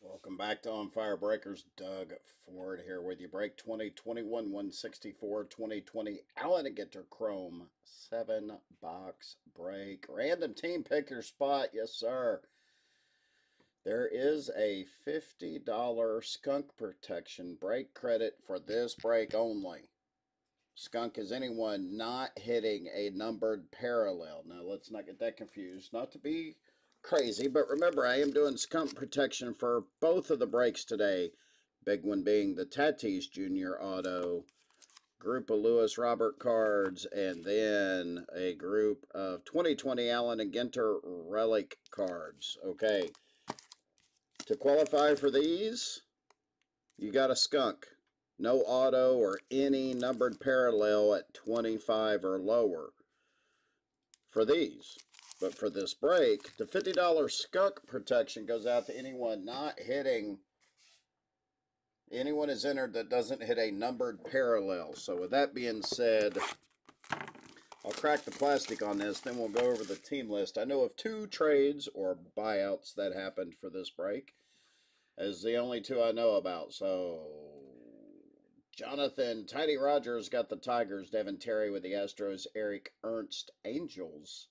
Welcome back to On Fire Breakers. Doug Ford here with you. Break 2021 164 2020 Allen Ginter Chrome 7 box break. Random team pick your spot. Yes, sir. There is a $50 skunk protection break credit for this break only. Skunk is anyone not hitting a numbered parallel. Now, let's not get that confused. Not to be crazy, but remember, I am doing skunk protection for both of the breaks today. Big one being the Tatis Jr. Auto, group of Luis Robert cards, and then a group of 2020 Allen and Ginter Relic cards. Okay. To qualify for these, you got a skunk. No auto or any numbered parallel at 25 or lower for these. But for this break, the $50 skunk protection goes out to anyone not hitting, anyone is entered that doesn't hit a numbered parallel. So with that being said, I'll crack the plastic on this, then we'll go over the team list. I know of two trades or buyouts that happened for this break, as the only two I know about. So Jonathan Tidy Rogers got the Tigers, Devin Terry with the Astros, Eric Ernst Angels.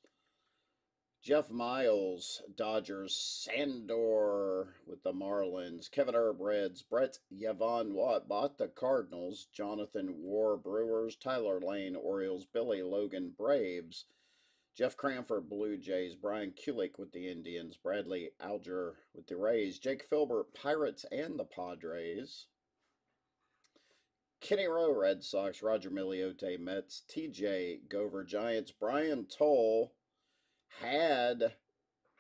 Jeff Miles, Dodgers, Sandor with the Marlins, Kevin Erb, Reds, Brett Yvonne Watt bought the Cardinals, Jonathan War, Brewers, Tyler Lane, Orioles, Billy Logan, Braves, Jeff Cranford, Blue Jays, Brian Kulik with the Indians, Bradley Alger with the Rays, Jake Filbert, Pirates and the Padres, Kenny Rowe, Red Sox, Roger Miliote, Mets, TJ Gover, Giants, Brian Toll, had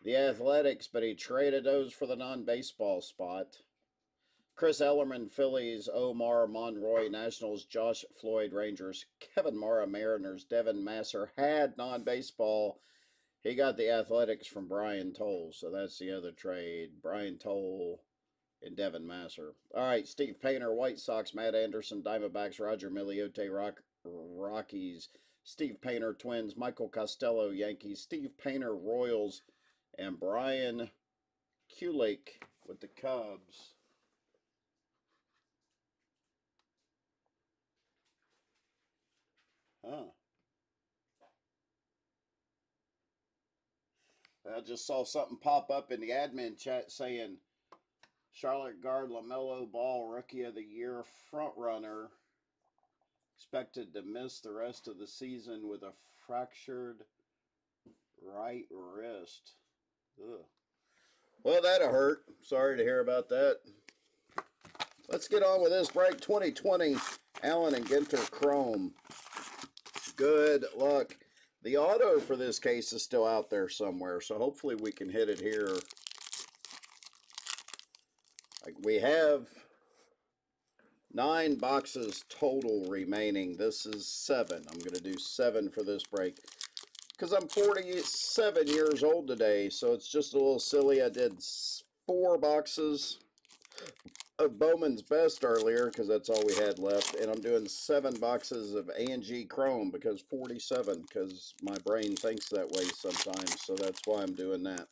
the Athletics, but he traded those for the non-baseball spot. Chris Ellerman, Phillies, Omar Monroy, Nationals, Josh Floyd, Rangers, Kevin Mara, Mariners, Devin Masser had non-baseball. He got the Athletics from Brian Toll, so that's the other trade. Brian Toll and Devin Masser. All right, Steve Painter, White Sox, Matt Anderson, Diamondbacks, Roger Miliote, Rock, Rockies, Steve Painter Twins, Michael Costello Yankees, Steve Painter Royals, and Brian Kulik with the Cubs. Huh. I just saw something pop up in the admin chat saying Charlotte guard LaMelo Ball, Rookie of the Year front runner expected to miss the rest of the season with a fractured right wrist. Ugh. Well, that'll hurt. Sorry to hear about that. Let's get on with this break. 2020 Allen and Ginter Chrome. Good luck. The auto for this case is still out there somewhere, so hopefully we can hit it here. Like we have Nine boxes total remaining. This is seven. I'm going to do seven for this break. Because I'm 47 years old today, so it's just a little silly. I did four boxes of Bowman's Best earlier, because that's all we had left. And I'm doing seven boxes of A&G Chrome, because 47, because my brain thinks that way sometimes. So that's why I'm doing that.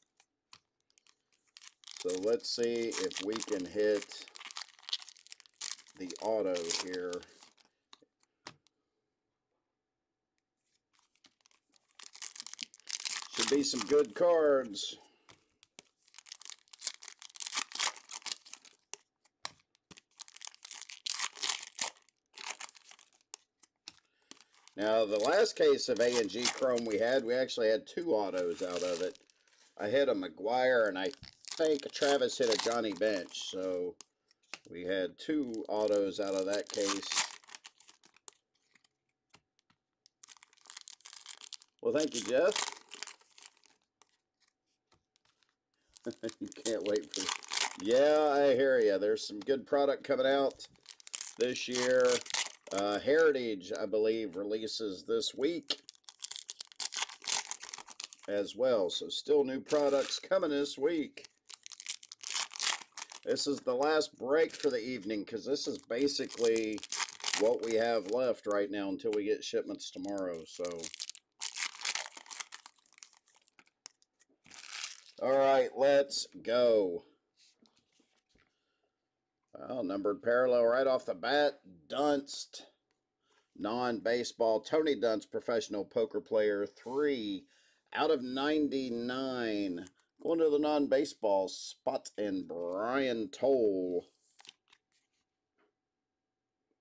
So let's see if we can hit the auto here. Should be some good cards. Now, the last case of A&G Chrome we had, we actually had two autos out of it. I hit a McGwire, and I think Travis hit a Johnny Bench, so we had two autos out of that case. Well, thank you, Jeff. you can't wait for... Yeah, I hear you. There's some good product coming out this year. Uh, Heritage, I believe, releases this week as well. So still new products coming this week. This is the last break for the evening because this is basically what we have left right now until we get shipments tomorrow. So, all right, let's go. Well, numbered parallel right off the bat. Dunst, non baseball. Tony Dunst, professional poker player. Three out of 99. Going to the non baseball spot and Brian Toll.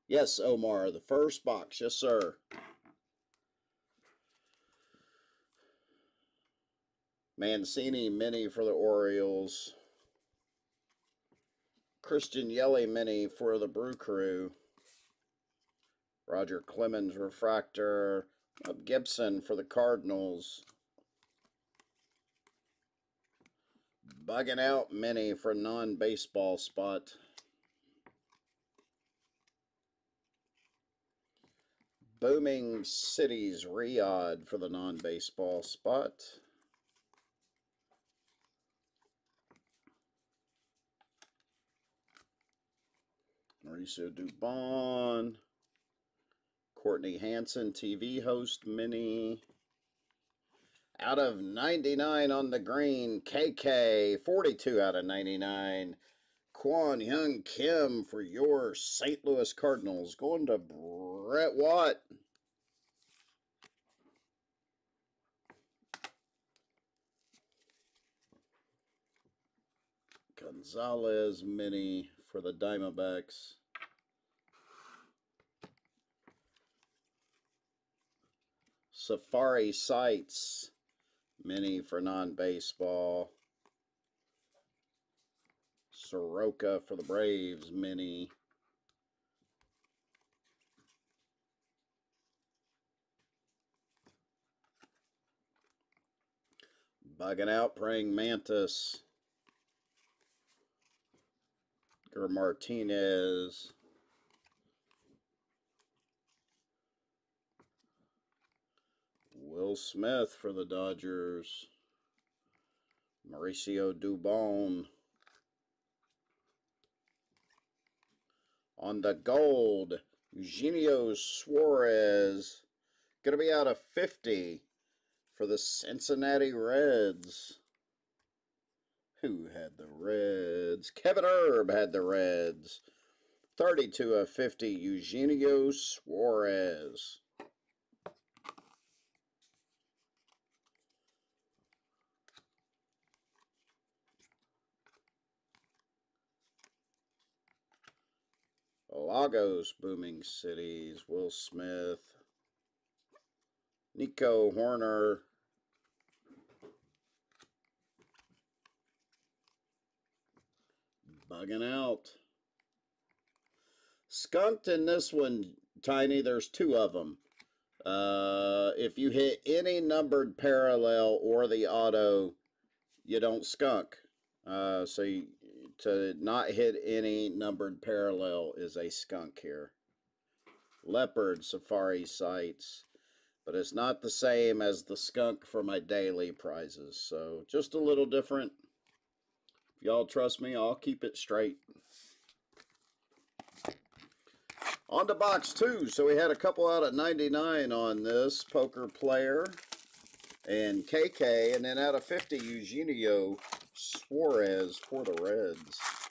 Yes, Omar, the first box. Yes, sir. Mancini mini for the Orioles. Christian Yelich mini for the Brew Crew. Roger Clemens refractor. Gibson for the Cardinals. Bugging out mini for non-baseball spot. Booming Cities Riyadh for the non-baseball spot. Mauricio Dubon. Courtney Hansen, TV host mini. Out of 99 on the green, KK, 42 out of 99. Kwang Hyun Kim for your St. Louis Cardinals. Going to Brett Watt. Gonzalez mini for the Diamondbacks. Safari Sites mini for non-baseball. Soroka for the Braves mini. Bugging out, praying mantis. Edgar Martinez. Will Smith for the Dodgers. Mauricio Dubon. On the gold, Eugenio Suarez. Going to be out of 50 for the Cincinnati Reds. Who had the Reds? Kevin Erb had the Reds. 32 of 50, Eugenio Suarez. Lagos Booming Cities, Will Smith, Nico Hoerner. bugging out. Skunked in this one, Tiny, there's two of them. Uh, if you hit any numbered parallel or the auto, you don't skunk. Uh, so you, to not hit any numbered parallel is a skunk here. Leopard Safari sites, but it's not the same as the skunk for my daily prizes. So just a little different. If y'all trust me, I'll keep it straight. On to box two. So we had a couple out at 99 on this poker player and KK, and then out of 50, Eugenio Suarez for the Reds.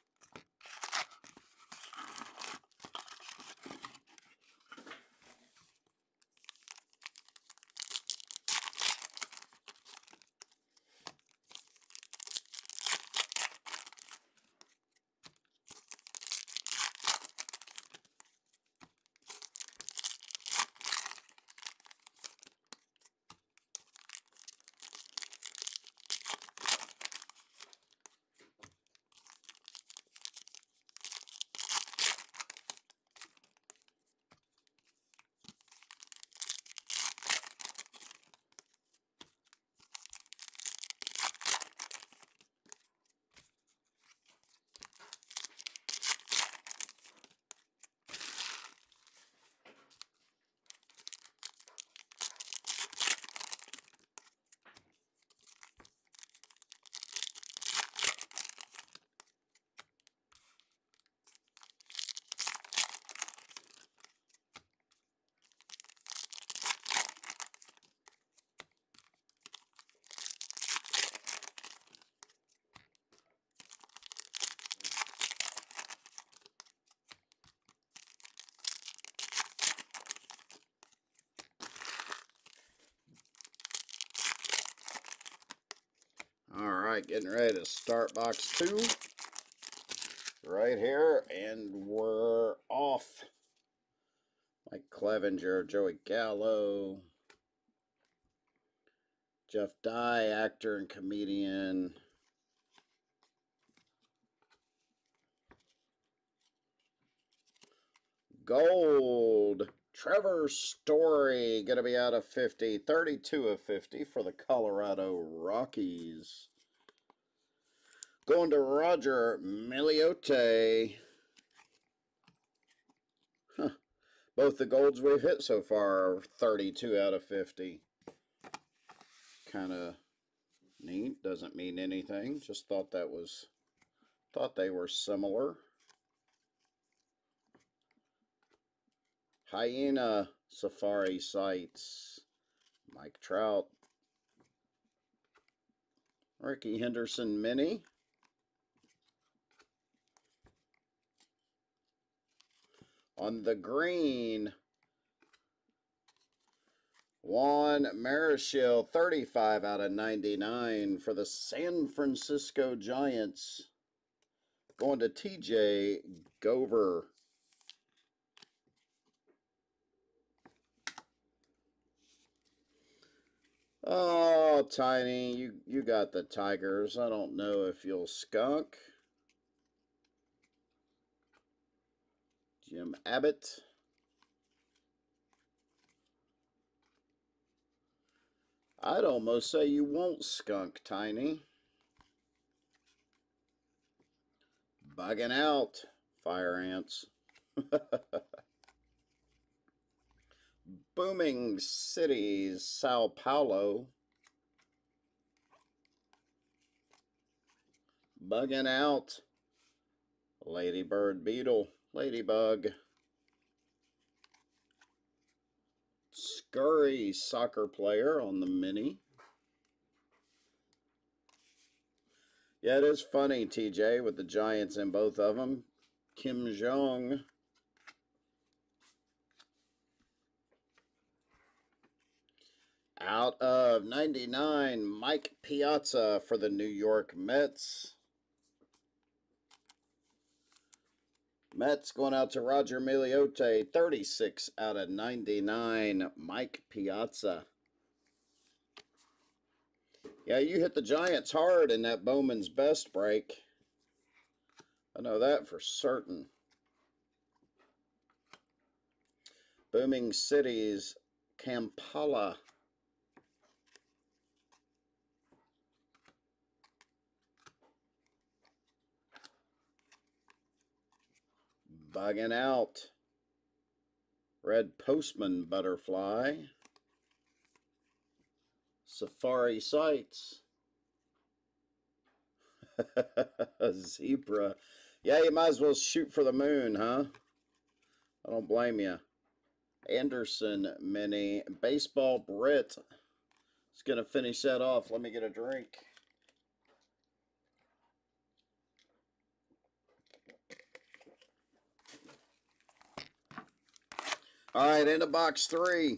Right, getting ready to start box two. Right here, and we're off. Mike Clevinger, Joey Gallo, Jeff Dye, actor and comedian. Gold. Trevor Story going to be out of 50. 32 of 50 for the Colorado Rockies. Going to Roger Miliote. Huh. Both the golds we've hit so far are 32 out of 50. Kind of neat. Doesn't mean anything. Just thought that was, thought they were similar. Hyena Safari Sites, Mike Trout, Rickey Henderson Mini, on the green, Juan Marichal, 35 out of 99 for the San Francisco Giants. Going to TJ Gover. Oh, Tiny, you, you got the Tigers. I don't know if you'll skunk. Jim Abbott. I'd almost say you won't skunk, Tiny. Bugging out, fire ants. booming cities, Sao Paulo. Bugging out. Ladybird Beetle, Ladybug. Scurry soccer player on the mini. Yeah, it is funny, TJ, with the Giants in both of them. Kim Jong Out of 99, Mike Piazza for the New York Mets. Mets going out to Roger Miliote, 36 out of 99, Mike Piazza. Yeah, you hit the Giants hard in that Bowman's best break. I know that for certain. Booming Cities, Kampala. Bugging out. Red Postman Butterfly. Safari Sights. Zebra. Yeah, you might as well shoot for the moon, huh? I don't blame you. Anderson Mini. Baseball Brit. It's going to finish that off. Let me get a drink. All right, into box three.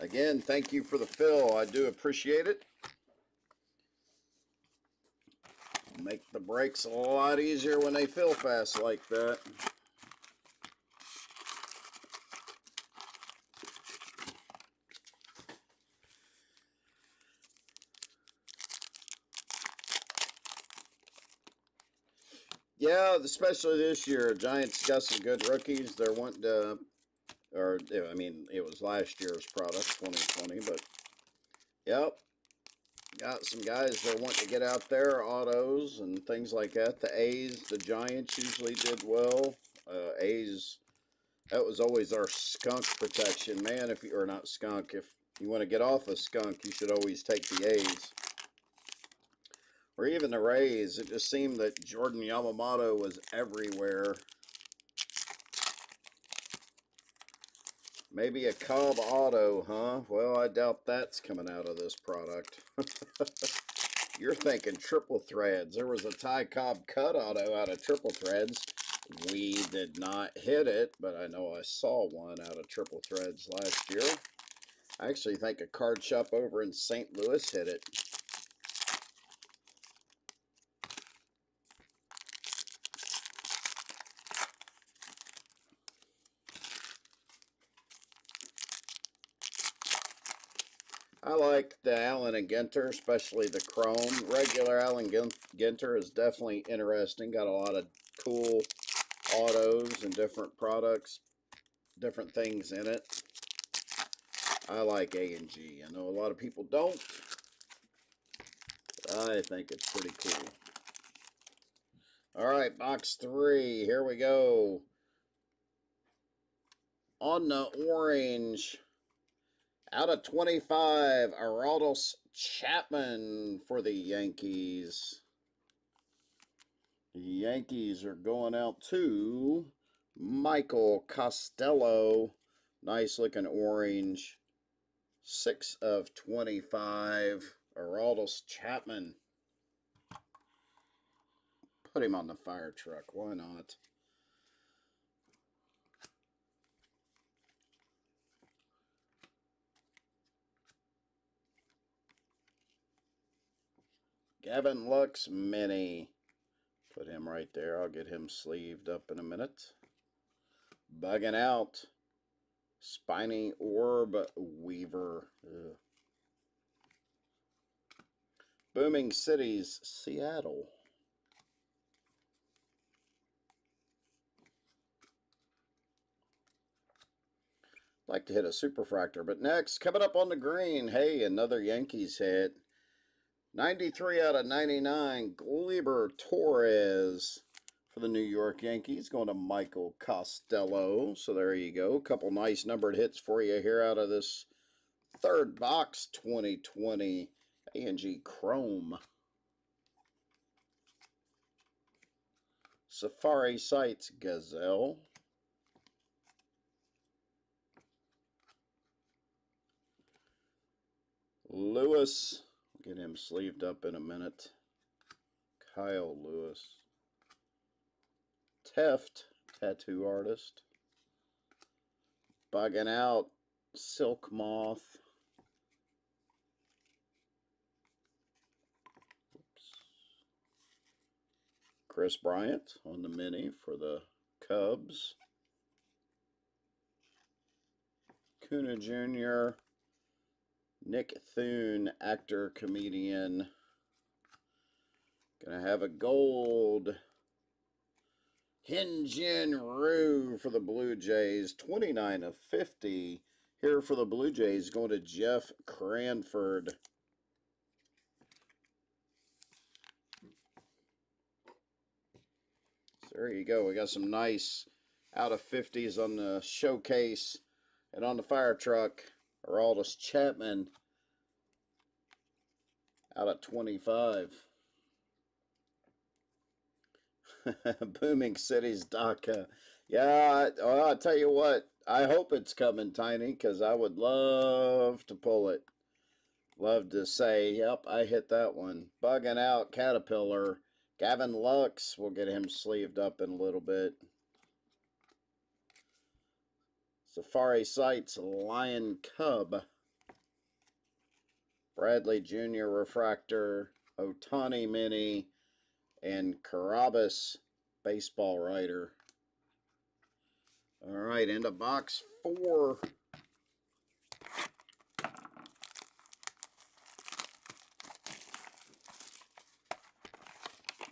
Again, thank you for the fill. I do appreciate it. Make the breaks a lot easier when they fill fast like that. Yeah, especially this year, Giants got some good rookies. They're wanting to, or I mean, it was last year's product, 2020, but yep, got some guys that want to get out there, autos and things like that. The A's, the Giants usually did well. Uh, A's, that was always our skunk protection, man. If you or not skunk, if you want to get off a skunk, you should always take the A's or even the Rays. It just seemed that Jordan Yamamoto was everywhere. Maybe a Cobb Auto, huh? Well, I doubt that's coming out of this product. You're thinking triple threads. There was a Ty Cobb cut auto out of triple threads. We did not hit it, but I know I saw one out of triple threads last year. I actually think a card shop over in St. Louis hit it. I like the Allen and Ginter, especially the chrome. Regular Allen Ginter is definitely interesting. Got a lot of cool autos and different products, different things in it. I like A and G. I know a lot of people don't. I think it's pretty cool. All right, box three. Here we go. On the orange, out of 25, Aroldis Chapman for the Yankees. The Yankees are going out to Michael Costello. Nice looking orange. 6 of 25. Aroldis Chapman. Put him on the fire truck. Why not? Gavin Lux Mini. Put him right there. I'll get him sleeved up in a minute. Bugging out. Spiny Orb Weaver. Ugh. Booming Cities, Seattle. like to hit a superfractor. But next, coming up on the green, hey, another Yankees hit. 93 out of 99, Gleyber Torres for the New York Yankees, going to Michael Costello. So there you go. A couple nice numbered hits for you here out of this third box 2020 A&G Chrome. Safari Sights Gazelle. Lewis Get him sleeved up in a minute. Kyle Lewis. Teft, tattoo artist. Bugging out, Silk Moth. Oops. Kris Bryant on the mini for the Cubs. Kuna Jr. Nick Thune, actor, comedian. Gonna have a gold. Hyun-Jin for the Blue Jays. 29 of 50. Here for the Blue Jays, going to Jeff Cranford. So there you go. We got some nice out of 50s on the showcase and on the fire truck. Aroldis Chapman out of 25. Booming Cities Dhaka. Yeah, I, well, I'll tell you what. I hope it's coming, Tiny, because I would love to pull it. Love to say, yep, I hit that one. Bugging out Caterpillar. Gavin Lux, we'll get him sleeved up in a little bit. Safari Sights Lion Cub. Bradley Jr. Refractor, Ohtani Mini, and Carabas Baseball Writer. All right, into box four.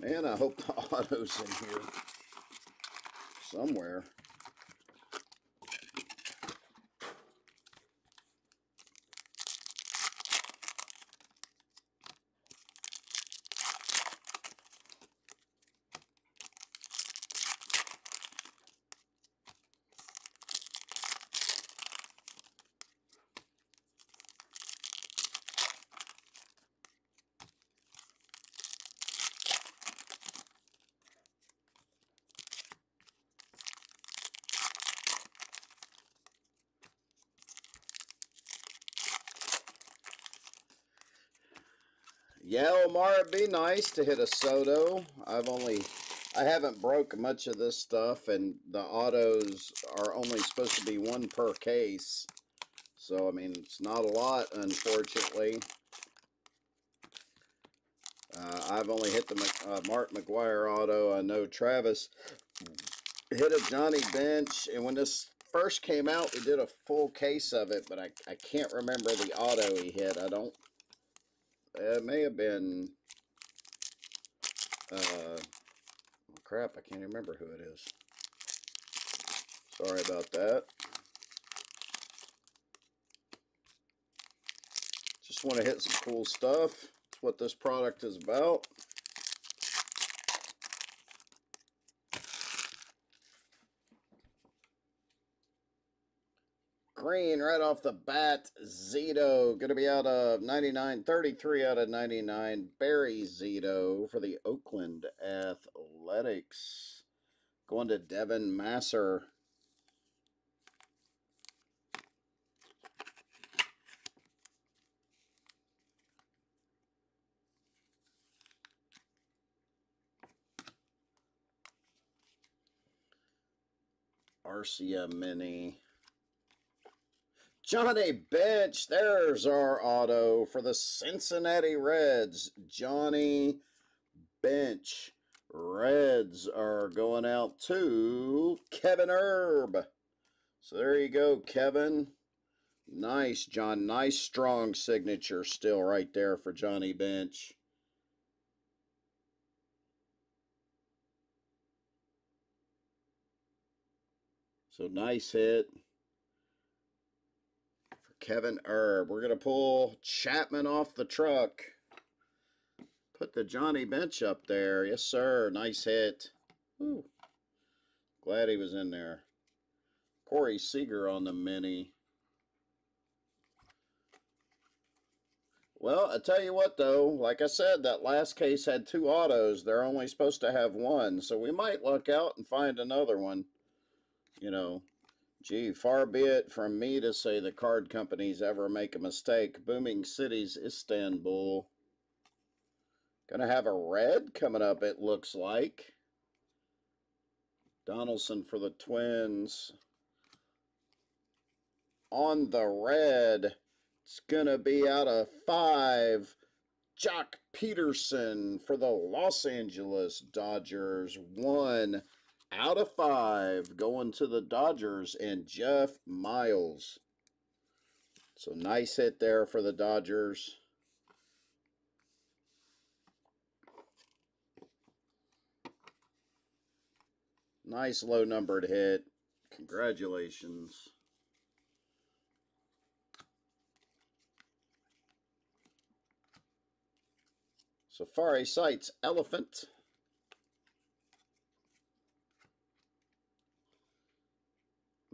Man, I hope the auto's in here somewhere. Yeah, Omar, it'd be nice to hit a Soto. I've only, I haven't broke much of this stuff, and the autos are only supposed to be one per case. So, I mean, it's not a lot, unfortunately. Uh, I've only hit the uh, Mark McGwire auto. I know Travis hit a Johnny Bench, and when this first came out, we did a full case of it, but I, I can't remember the auto he hit. I don't. It may have been. Uh, oh crap, I can't remember who it is. Sorry about that. Just want to hit some cool stuff. That's what this product is about. Green right off the bat. Zito going to be out of 99, 33 out of 99. Barry Zito for the Oakland Athletics. Going to Devin Masser. Arcia Mini. Johnny Bench, there's our auto for the Cincinnati Reds. Johnny Bench. Reds are going out to Kevin Erb. So there you go, Kevin. Nice, John. Nice, strong signature still right there for Johnny Bench. So nice hit. Kevin Erb. We're going to pull Chapman off the truck. Put the Johnny Bench up there. Yes, sir. Nice hit. Ooh. Glad he was in there. Corey Seager on the mini. Well, I tell you what, though, like I said, that last case had two autos. They're only supposed to have one, so we might luck out and find another one. You know, Gee, far be it from me to say the card companies ever make a mistake. Booming Cities, Istanbul. Gonna have a red coming up, it looks like. Donaldson for the Twins. On the red, it's gonna be out of five. Joc Pederson for the Los Angeles Dodgers. One out of five going to the Dodgers and Jeff Miles. So nice hit there for the Dodgers. Nice low numbered hit. Congratulations. Safari Sights Elephant.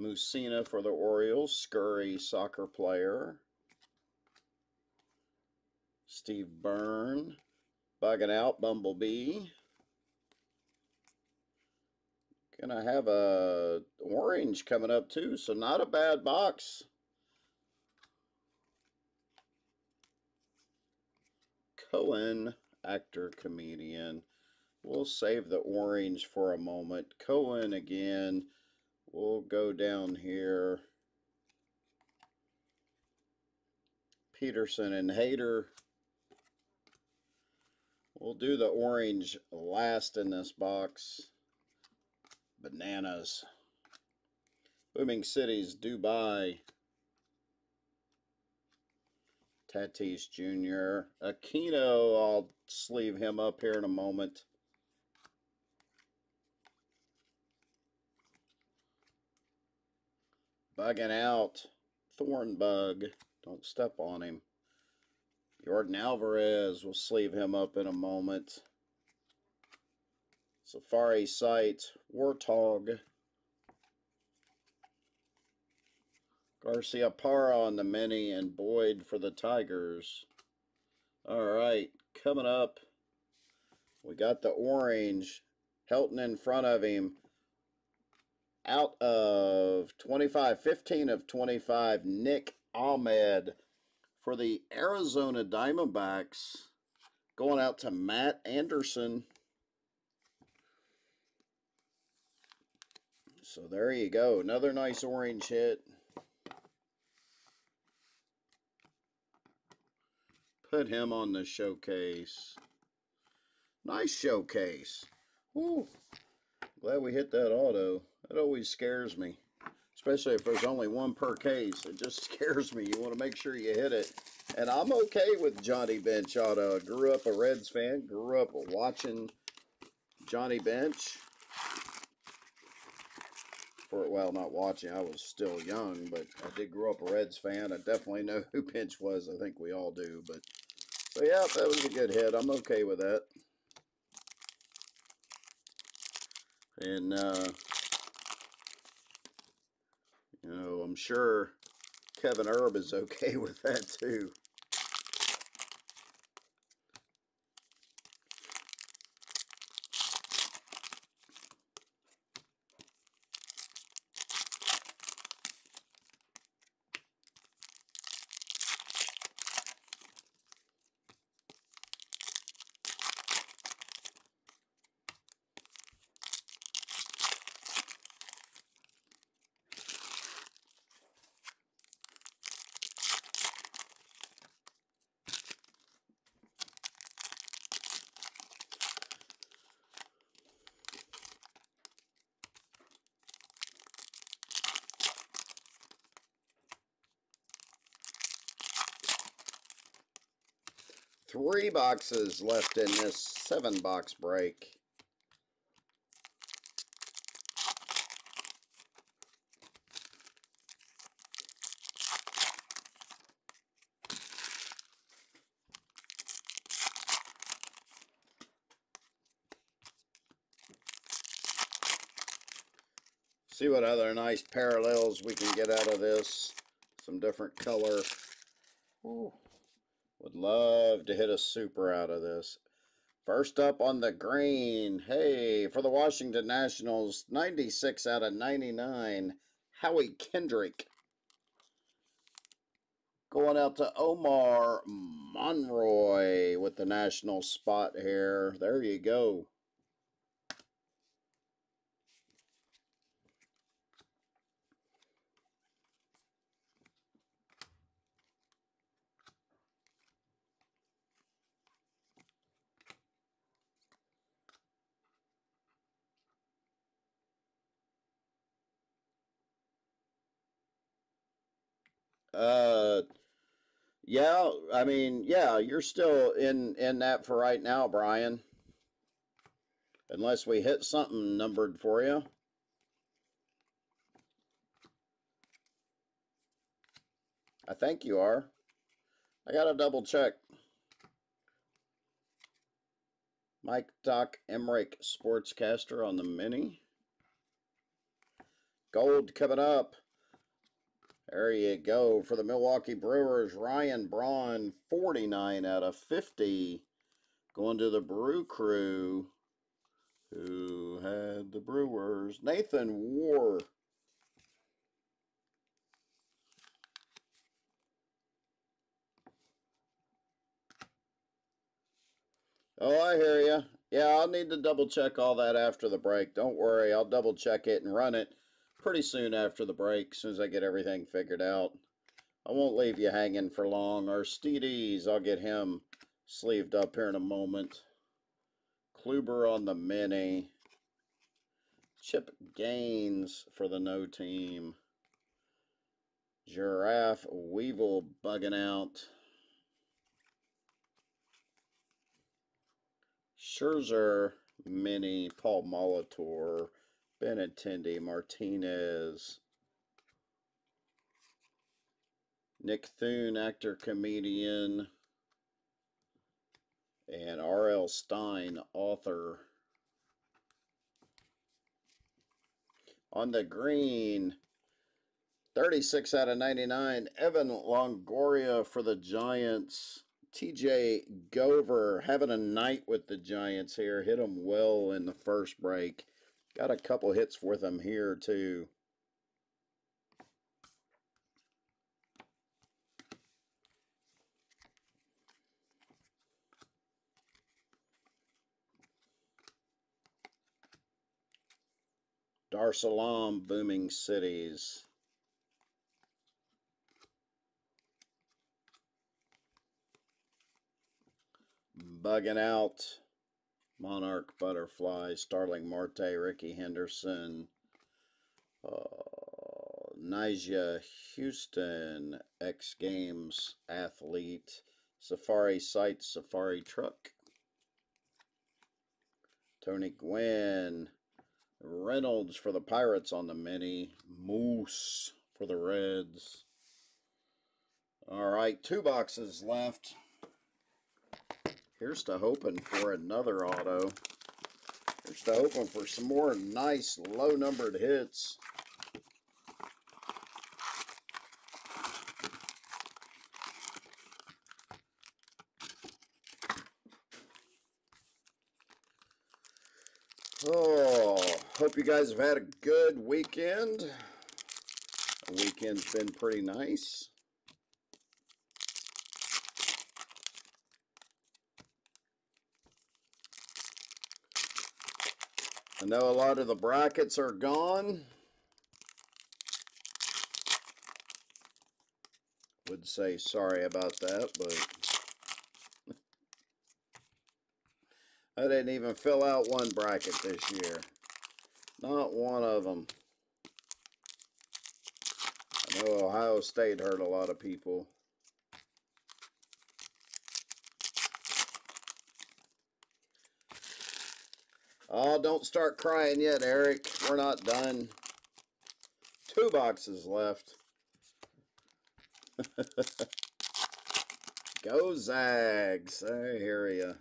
Mussina for the Orioles, Scurry soccer player. Steve Byrne, bugging out, Bumblebee. Gonna have a orange coming up too, so not a bad box. Cohen, actor, comedian. We'll save the orange for a moment. Cohen again we'll go down here. Pederson and Hader. We'll do the orange last in this box. Bananas. Booming Cities, Dubai. Tatis Jr. Aquino, I'll sleeve him up here in a moment. Bugging out. Thornbug. Don't step on him. Yordan Alvarez. We'll sleeve him up in a moment. Safari Sight. Warthog. Garciaparra on the mini and Boyd for the Tigers. All right, coming up, we got the orange. Helton in front of him out of 25, 15 of 25, Nick Ahmed for the Arizona Diamondbacks. Going out to Matt Anderson. So there you go. Another nice orange hit. Put him on the showcase. Nice showcase. Woo. Glad we hit that auto. That always scares me. especially if there's only one per case. It just scares me. You want to make sure you hit it. And I'm okay with Johnny Bench auto. I grew up a Reds fan, grew up watching Johnny Bench. For well, not watching, I was still young, but I did grow up a Reds fan. I definitely know who Bench was. I think we all do. But so yeah, that was a good hit. I'm okay with that. And uh you know, I'm sure Kevin Erb is okay with that too. Three boxes left in this seven box break. See what other nice parallels we can get out of this. Some different color. Ooh. Would love to hit a super out of this. First up on the green. Hey, for the Washington Nationals, 96 out of 99. Howie Kendrick. Going out to Omar Monroy with the national spot here. There you go. Uh, yeah, I mean, yeah, you're still in in that for right now, Brian. Unless we hit something numbered for you. I think you are. I got to double check. Mike Doc Emrick Sportscaster on the Mini. Gold coming up. There you go. For the Milwaukee Brewers, Ryan Braun, 49 out of 50. Going to the Brew Crew, who had the Brewers. Nathan War. Oh, I hear you. Yeah, I'll need to double check all that after the break. Don't worry, I'll double check it and run it pretty soon after the break, as soon as I get everything figured out. I won't leave you hanging for long. Our Steedies, I'll get him sleeved up here in a moment. Kluber on the mini. Chip Gaines for the no team. Giraffe Weevil bugging out. Scherzer mini Paul Molitor. Benintendi, Martinez, Nick Thune, actor, comedian, and R.L. Stine, author. On the green, 36 out of 99, Evan Longoria for the Giants. TJ Gover having a night with the Giants here. Hit them well in the first break. Got a couple hits for them here, too. Dar Salaam, Booming Cities. Bugging out. Monarch Butterfly, Starling Marte, Rickey Henderson, uh, Nyjah Huston, X Games athlete. Safari Sight, Safari Truck. Tony Gwynn. Reynolds for the Pirates on the mini. Moose for the Reds. All right, two boxes left. Here's to hoping for another auto. Here's to hoping for some more nice low-numbered hits. Oh, hope you guys have had a good weekend. The weekend's been pretty nice. I know a lot of the brackets are gone. Would say sorry about that, but I didn't even fill out one bracket this year. Not one of them. I know Ohio State hurt a lot of people. Oh, don't start crying yet, Eric. We're not done. Two boxes left. Go Zags. I hear you.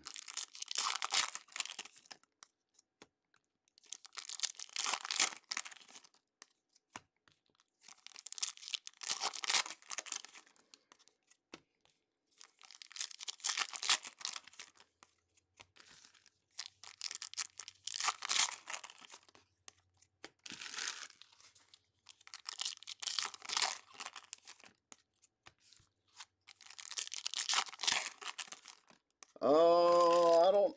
Oh, I don't.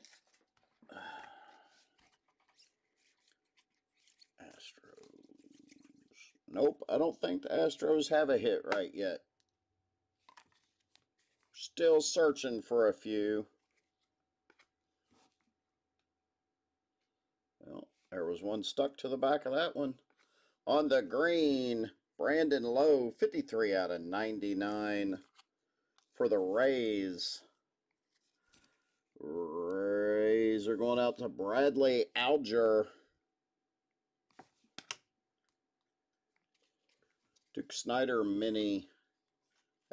Astros. Nope, I don't think the Astros have a hit right yet. Still searching for a few. Well, there was one stuck to the back of that one. On the green, Brandon Lowe, 53 out of 99 for the Rays. Rays are going out to Bradley Alger. Duke Snider Mini.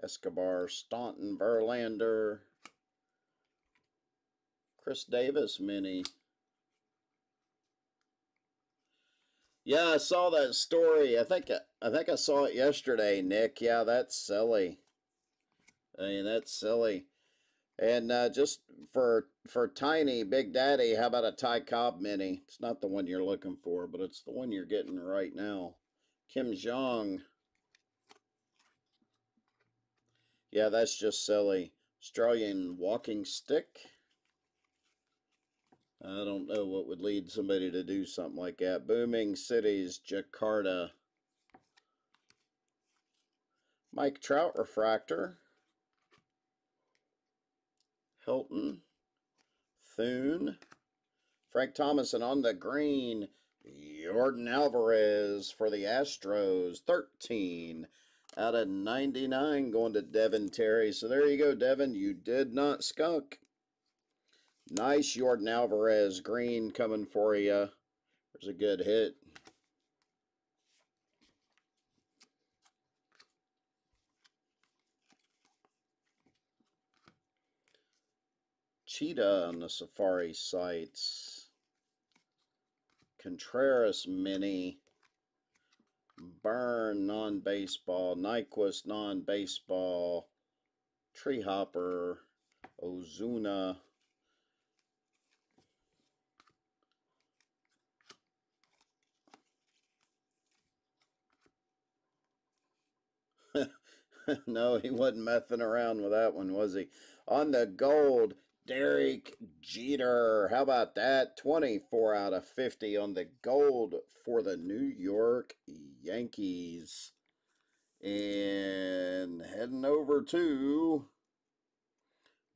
Escobar Stanton Verlander. Chris Davis Mini. Yeah, I saw that story. I think I think I saw it yesterday, Nick. Yeah, that's silly. I mean, that's silly. And uh, just for for tiny Big Daddy, how about a Ty Cobb Mini? It's not the one you're looking for, but it's the one you're getting right now. Kim Jong. Yeah, that's just silly. Australian walking stick. I don't know what would lead somebody to do something like that. Booming Cities, Jakarta. Mike Trout Refractor. Hilton. Thune. Frank Thomas and on the green. Yordan Alvarez for the Astros. 13 out of 99 going to Devin Terry. So there you go, Devin. You did not skunk. Nice Yordan Alvarez green coming for you. There's a good hit. Cheetah on the Safari sites. Contreras Mini. Burn non-baseball. Nyquist non-baseball. Tree Hopper. Ozuna. no, he wasn't messing around with that one, was he? On the gold, Derek Jeter. How about that? 24 out of 50 on the gold for the New York Yankees. And heading over to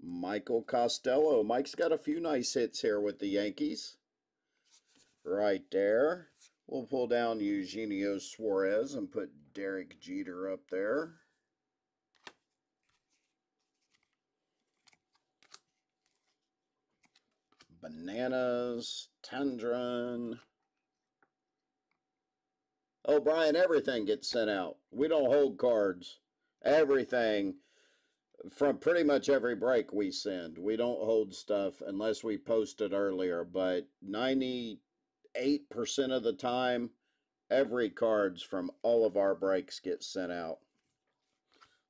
Michael Costello. Mike's got a few nice hits here with the Yankees. Right there. We'll pull down Eugenio Suarez and put Derek Jeter up there. Bananas, Tandron. Oh, Brian, everything gets sent out. We don't hold cards. Everything from pretty much every break we send. We don't hold stuff unless we post it earlier, but 98% of the time, every cards from all of our breaks get sent out.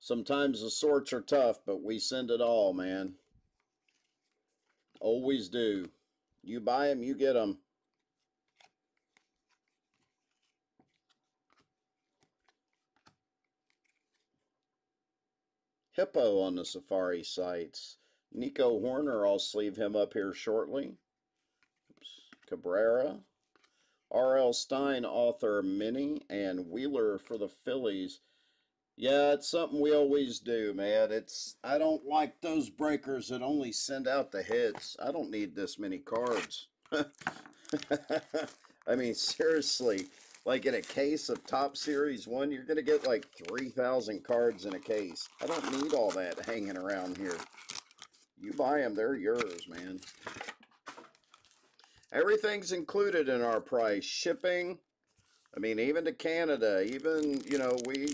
Sometimes the sorts are tough, but we send it all, man. Always do. You buy them, you get them. Hippo on the Safari sites. Nico Hoerner, I'll sleeve him up here shortly. Oops. Cabrera. R.L. Stine, author mini, and Wheeler for the Phillies. Yeah, it's something we always do, man. It's I don't like those breakers that only send out the hits. I don't need this many cards. I mean, seriously, like in a case of Topps Series 1, you're going to get like 3,000 cards in a case. I don't need all that hanging around here. You buy them, they're yours, man. Everything's included in our price. Shipping, I mean, even to Canada, even, you know, we,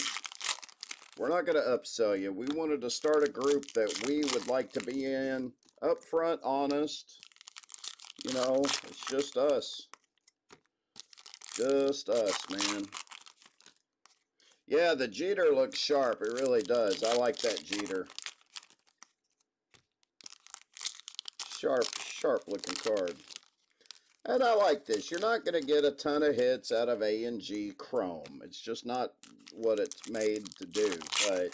we're not going to upsell you. We wanted to start a group that we would like to be in, upfront, honest. You know, it's just us. Just us, man. Yeah, the Jeter looks sharp. It really does. I like that Jeter. Sharp, sharp looking card. And I like this. You're not going to get a ton of hits out of A and G Chrome. It's just not what it's made to do. But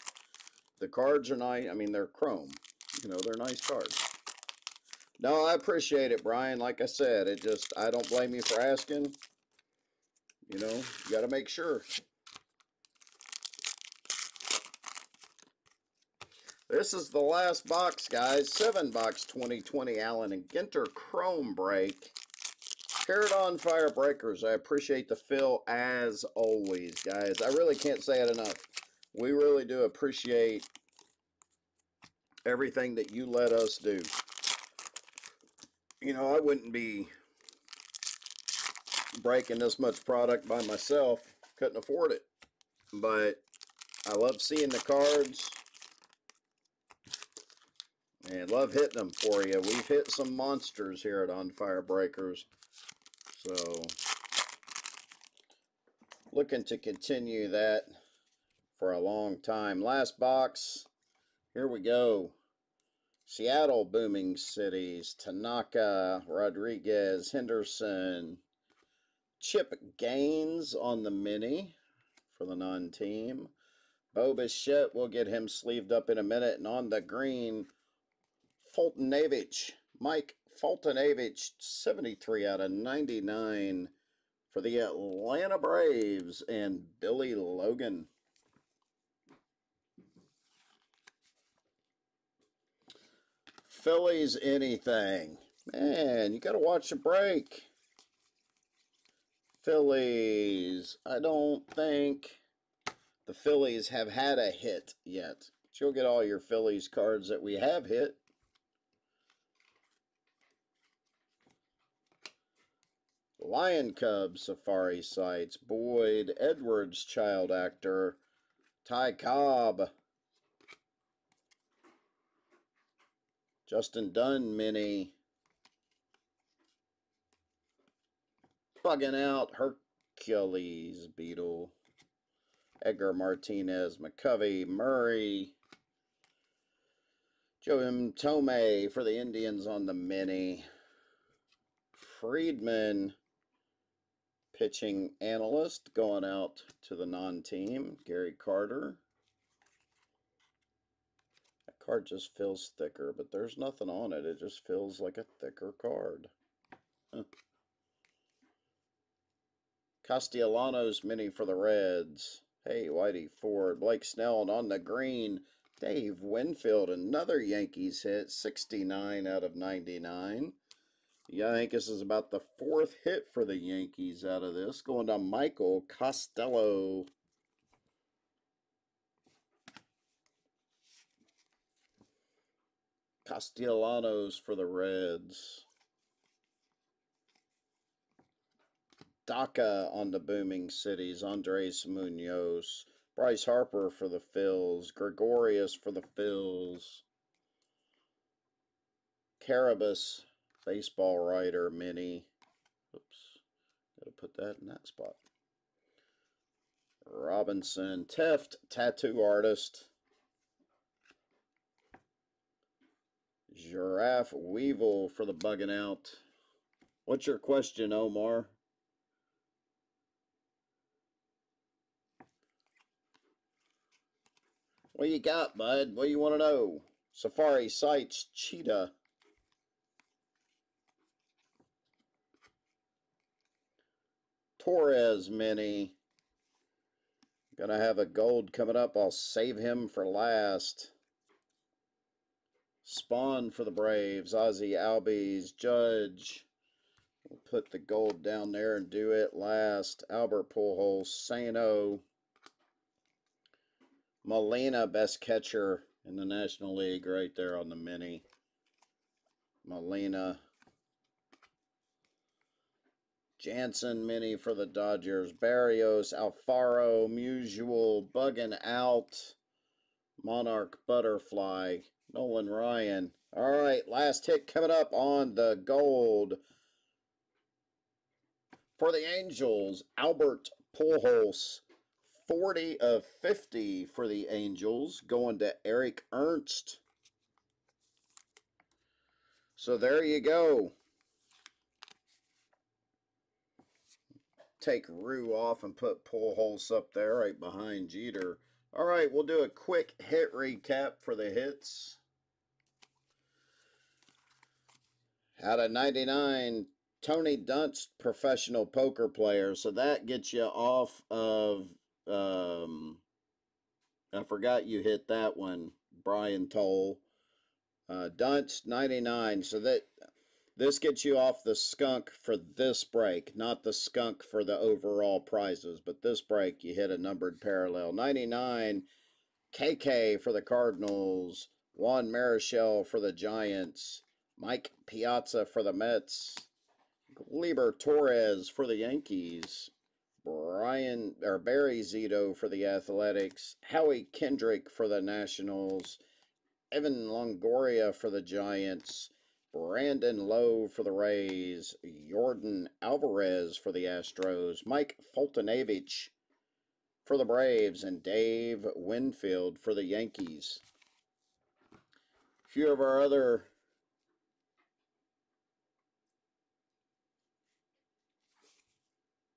the cards are nice. I mean, they're Chrome. You know, they're nice cards. No, I appreciate it, Brian. Like I said, it just, I don't blame you for asking. You know, you got to make sure. This is the last box, guys. Seven box 2020 Allen and Ginter Chrome break. Carrot on Fire Breakers. I appreciate the fill as always, guys. I really can't say it enough. We really do appreciate everything that you let us do. You know, I wouldn't be breaking this much product by myself. Couldn't afford it. But I love seeing the cards. And love hitting them for you. We've hit some monsters here at On Fire Breakers. So, looking to continue that for a long time. Last box. Here we go. Seattle Booming Cities. Tanaka, Rodriguez, Henderson, Chip Gaines on the mini for the non-team. Bo Bichette, we'll get him sleeved up in a minute. And on the green, Foltynewicz. Mike Foltynewicz, 73 out of 99 for the Atlanta Braves. And Billy Logan. Phillies anything. Man, you got to watch the break. Phillies. I don't think the Phillies have had a hit yet. But you'll get all your Phillies cards that we have hit. Lion Cub Safari Sites, Boyd Edwards Child Actor, Ty Cobb, Justin Dunn Mini, bugging out Hercules Beetle, Edgar Martinez, McCovey, Murray, Joe M. Tomei for the Indians on the mini, Friedman, pitching analyst, going out to the non-team, Gary Carter. That card just feels thicker, but there's nothing on it. It just feels like a thicker card. Castellanos mini for the Reds. Hey, Whitey Ford, Blake Snell, on the green, Dave Winfield, another Yankees hit, 69 out of 99. Yeah, I think this is about the fourth hit for the Yankees out of this. Going to Michael Costello. Castellanos for the Reds. Dhaka on the Booming Cities. Andres Munoz. Bryce Harper for the Phils. Gregorius for the Phils. Carabas, baseball writer, mini. Oops, gotta put that in that spot. Robinson, Teft, tattoo artist. Giraffe Weevil for the bugging out. What's your question, Omar? What you got, bud? What do you want to know? Safari Sights Cheetah. Torres mini. Gonna have a gold coming up. I'll save him for last. Spawn for the Braves. Ozzy Albies. Judge. We'll put the gold down there and do it last. Albert Pujols. Sano. Molina, best catcher in the National League, right there on the mini. Molina. Jansen mini for the Dodgers. Barrios, Alfaro, Musial, bugging out. Monarch Butterfly. Nolan Ryan. All right, last hit coming up on the gold. For the Angels, Albert Pujols. 40 of 50 for the Angels, going to Eric Ernst. So there you go. Take Ryu off and put Pujols up there right behind Jeter. All right, we'll do a quick hit recap for the hits. Out of 99, Tony Dunst, professional poker player. So that gets you off of, um, I forgot you hit that one, Brian Toll. Uh, Dunst, 99. So that this gets you off the skunk for this break, not the skunk for the overall prizes, but this break you hit a numbered parallel. 99, KK for the Cardinals, Juan Marichal for the Giants, Mike Piazza for the Mets, Gleyber Torres for the Yankees, Brian or Barry Zito for the Athletics, Howie Kendrick for the Nationals, Evan Longoria for the Giants, Brandon Lowe for the Rays, Yordan Alvarez for the Astros, Mike Foltynewicz for the Braves, and Dave Winfield for the Yankees. A few of our other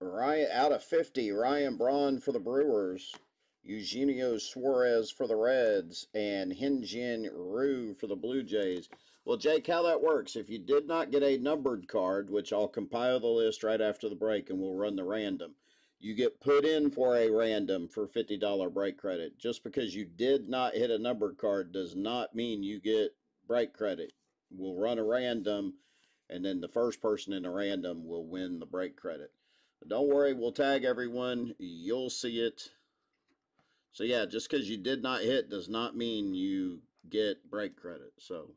Ryan out of 50, Ryan Braun for the Brewers, Eugenio Suarez for the Reds, and Hyun-Jin Ryu for the Blue Jays. Well, Jake, how that works, if you did not get a numbered card, which I'll compile the list right after the break and we'll run the random, you get put in for a random for $50 break credit. Just because you did not hit a numbered card does not mean you get break credit. We'll run a random, and then the first person in the random will win the break credit. But don't worry, we'll tag everyone. You'll see it. So yeah, just because you did not hit does not mean you get break credit. So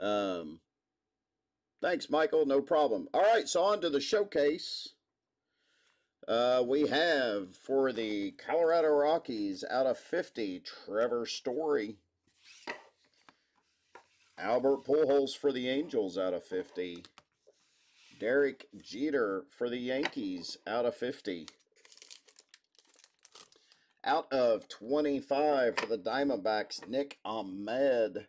um, thanks, Michael. No problem. All right, so on to the showcase. Uh, we have for the Colorado Rockies out of 50, Trevor Story. Albert Pujols for the Angels out of 50. Derek Jeter for the Yankees out of 50. Out of 25 for the Diamondbacks, Nick Ahmed.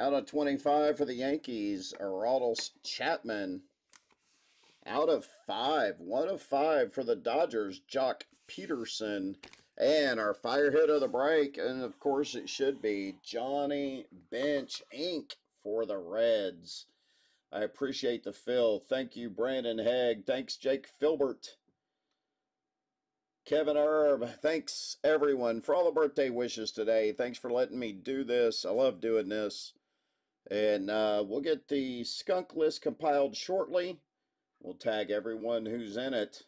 Out of 25 for the Yankees, Aroldis Chapman. Out of five, one of five for the Dodgers, Joc Pederson. And our fire hit of the break, and of course it should be Johnny Bench ink for the Reds. I appreciate the fill. Thank you, Brandon Haig. Thanks, Jake Filbert. Kevin Erb, thanks everyone for all the birthday wishes today. Thanks for letting me do this. I love doing this. And uh, we'll get the skunk list compiled shortly. We'll tag everyone who's in it.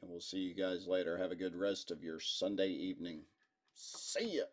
And we'll see you guys later. Have a good rest of your Sunday evening. See ya.